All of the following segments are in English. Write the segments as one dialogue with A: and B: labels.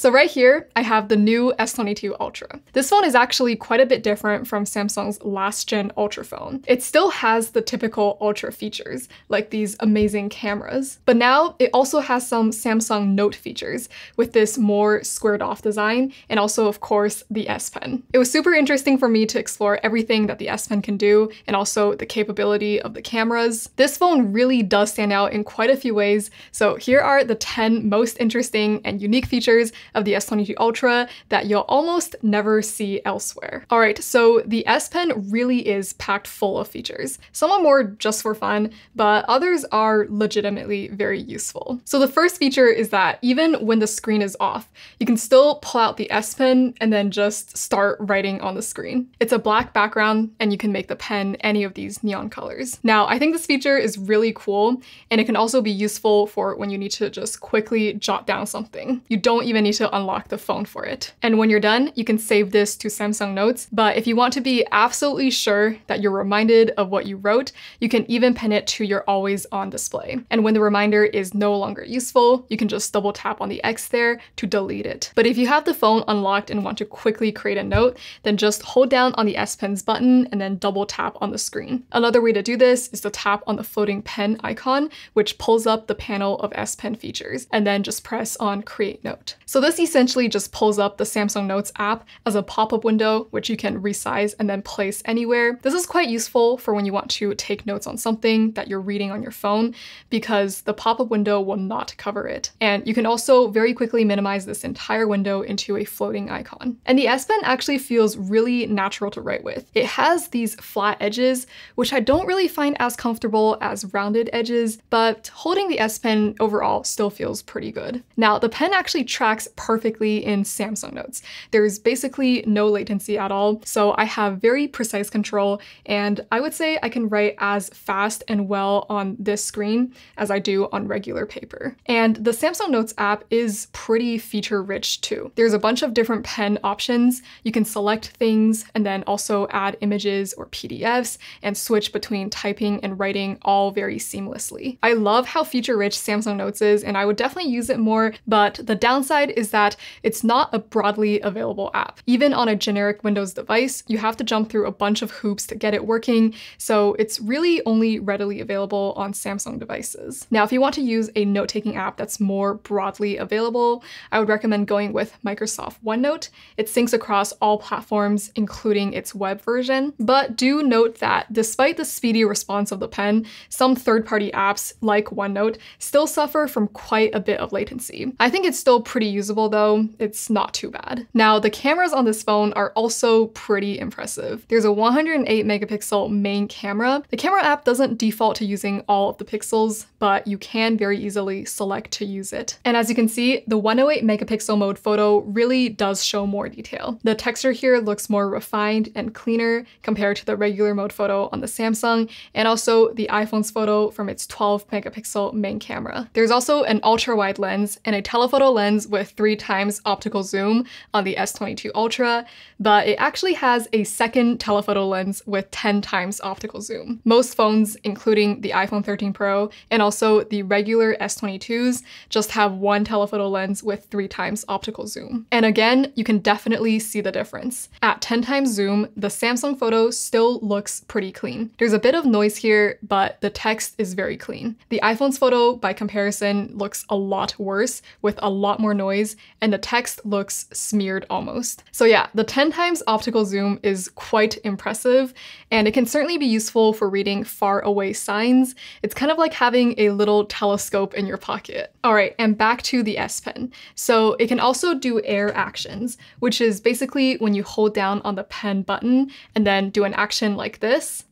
A: So right here, I have the new S22 Ultra. This phone is actually quite a bit different from Samsung's last gen Ultra phone. It still has the typical Ultra features, like these amazing cameras, but now it also has some Samsung Note features with this more squared off design and also of course the S Pen. It was super interesting for me to explore everything that the S Pen can do and also the capability of the cameras. This phone really does stand out in quite a few ways, so here are the 10 most interesting and unique features of the S22 Ultra that you'll almost never see elsewhere. Alright, so the S Pen really is packed full of features. Some are more just for fun, but others are legitimately very useful. So the first feature is that even when the screen is off, you can still pull out the S Pen and then just start writing on the screen. It's a black background and you can make the pen any of these neon colors. Now, I think this feature is really cool and it can also be useful for when you need to just quickly jot down something. You don't even need to unlock the phone for it. And when you're done, you can save this to Samsung Notes, but if you want to be absolutely sure that you're reminded of what you wrote, you can even pin it to your always on display. And when the reminder is no longer useful, you can just double tap on the X there to delete it. But if you have the phone unlocked and want to quickly create a note, then just hold down on the S Pen's button and then double tap on the screen. Another way to do this is to tap on the floating pen icon, which pulls up the panel of S Pen features, and then just press on create note. So this essentially just pulls up the Samsung Notes app as a pop-up window, which you can resize and then place anywhere. This is quite useful for when you want to take notes on something that you're reading on your phone because the pop-up window will not cover it. And you can also very quickly minimize this entire window into a floating icon. And the S Pen actually feels really natural to write with. It has these flat edges, which I don't really find as comfortable as rounded edges, but holding the S Pen overall still feels pretty good. Now, the pen actually tracks perfectly in Samsung Notes. There's basically no latency at all, so I have very precise control, and I would say I can write as fast and well on this screen as I do on regular paper. And the Samsung Notes app is pretty feature rich too. There's a bunch of different pen options. You can select things and then also add images or PDFs and switch between typing and writing all very seamlessly. I love how feature rich Samsung Notes is and I would definitely use it more, but the downside is that it's not a broadly available app. Even on a generic Windows device, you have to jump through a bunch of hoops to get it working, so it's really only readily available on Samsung devices. Now, if you want to use a note-taking app that's more broadly available, I would recommend going with Microsoft OneNote. It syncs across all platforms, including its web version. But do note that despite the speedy response of the pen, some third-party apps like OneNote still suffer from quite a bit of latency. I think it's still pretty usable though, it's not too bad. Now, the cameras on this phone are also pretty impressive. There's a 108 megapixel main camera. The camera app doesn't default to using all of the pixels, but you can very easily select to use it. And as you can see, the 108 megapixel mode photo really does show more detail. The texture here looks more refined and cleaner compared to the regular mode photo on the Samsung, and also the iPhone's photo from its 12 megapixel main camera. There's also an ultra wide lens and a telephoto lens with three times optical zoom on the S22 Ultra, but it actually has a second telephoto lens with 10 times optical zoom. Most phones, including the iPhone 13 Pro and also the regular S22s, just have one telephoto lens with three times optical zoom. And again, you can definitely see the difference. At 10 times zoom, the Samsung photo still looks pretty clean. There's a bit of noise here, but the text is very clean. The iPhone's photo, by comparison, looks a lot worse with a lot more noise, and the text looks smeared almost. So yeah, the 10 times optical zoom is quite impressive, and it can certainly be useful for reading far away signs. It's kind of like having a little telescope in your pocket. All right, and back to the S Pen. So it can also do air actions, which is basically when you hold down on the pen button and then do an action like this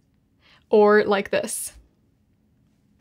A: or like this.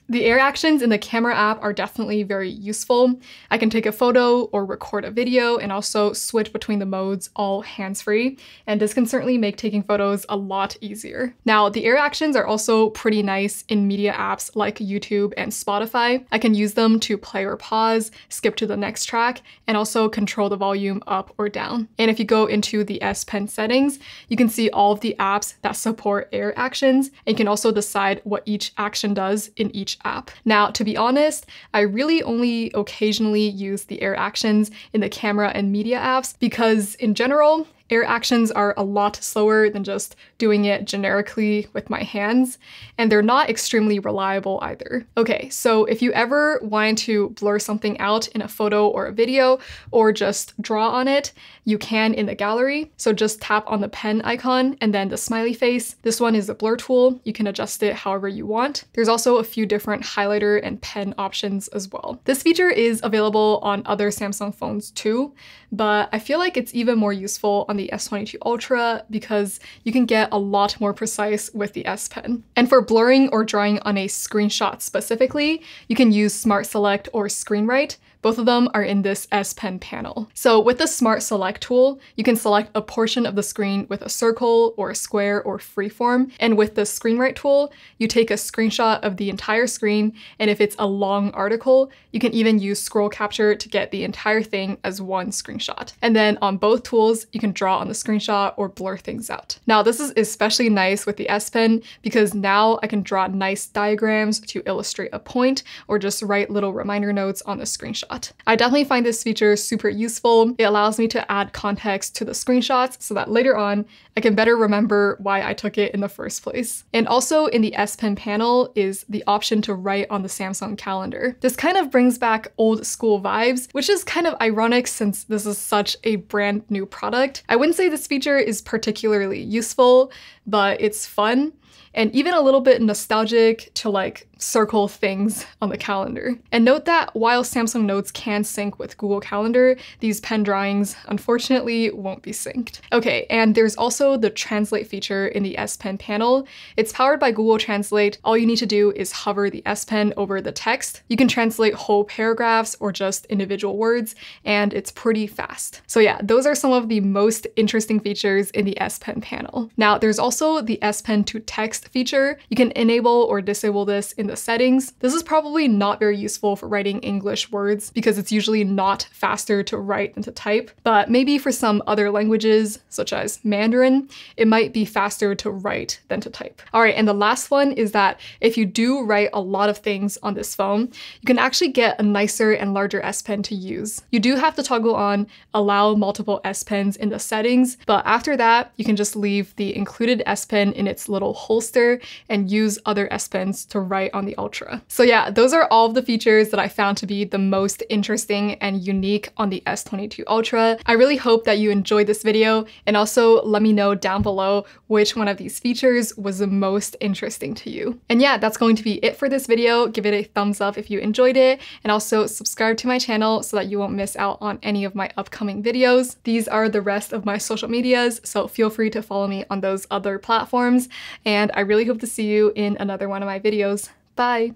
A: The air actions in the camera app are definitely very useful. I can take a photo or record a video and also switch between the modes all hands-free, and this can certainly make taking photos a lot easier. Now, the air actions are also pretty nice in media apps like YouTube and Spotify. I can use them to play or pause, skip to the next track, and also control the volume up or down. And if you go into the S Pen settings, you can see all of the apps that support air actions, and you can also decide what each action does in each app. Now, to be honest, I really only occasionally use the Air Actions in the camera and media apps because in general, Air actions are a lot slower than just doing it generically with my hands, and they're not extremely reliable either. Okay, so if you ever want to blur something out in a photo or a video, or just draw on it, you can in the gallery. So just tap on the pen icon and then the smiley face. This one is a blur tool. You can adjust it however you want. There's also a few different highlighter and pen options as well. This feature is available on other Samsung phones too, but I feel like it's even more useful on the S22 Ultra because you can get a lot more precise with the S Pen. And for blurring or drawing on a screenshot specifically, you can use Smart Select or ScreenWrite, both of them are in this S Pen panel. So with the Smart Select tool, you can select a portion of the screen with a circle or a square or freeform. And with the ScreenWrite tool, you take a screenshot of the entire screen. And if it's a long article, you can even use scroll capture to get the entire thing as one screenshot. And then on both tools, you can draw on the screenshot or blur things out. Now, this is especially nice with the S Pen because now I can draw nice diagrams to illustrate a point or just write little reminder notes on the screenshot screenshot. I definitely find this feature super useful. It allows me to add context to the screenshots so that later on I can better remember why I took it in the first place. And also in the S Pen panel is the option to write on the Samsung calendar. This kind of brings back old school vibes, which is kind of ironic since this is such a brand new product. I wouldn't say this feature is particularly useful, but it's fun and even a little bit nostalgic to like circle things on the calendar. And note that while Samsung Notes can sync with Google Calendar, these pen drawings unfortunately won't be synced. Okay, and there's also the translate feature in the S Pen panel. It's powered by Google Translate. All you need to do is hover the S Pen over the text. You can translate whole paragraphs or just individual words, and it's pretty fast. So yeah, those are some of the most interesting features in the S Pen panel. Now, there's also the S Pen to text feature. You can enable or disable this in the settings. This is probably not very useful for writing English words because it's usually not faster to write than to type, but maybe for some other languages, such as Mandarin, it might be faster to write than to type. All right, and the last one is that if you do write a lot of things on this phone, you can actually get a nicer and larger S Pen to use. You do have to toggle on allow multiple S Pens in the settings, but after that, you can just leave the included S Pen in its little holster and use other S Pens to write on the Ultra. So yeah, those are all of the features that I found to be the most interesting and unique on the S22 Ultra. I really hope that you enjoyed this video and also let me know down below which one of these features was the most interesting to you. And yeah, that's going to be it for this video. Give it a thumbs up if you enjoyed it and also subscribe to my channel so that you won't miss out on any of my upcoming videos. These are the rest of my social medias, so feel free to follow me on those platforms. And I really hope to see you in another one of my videos. Bye!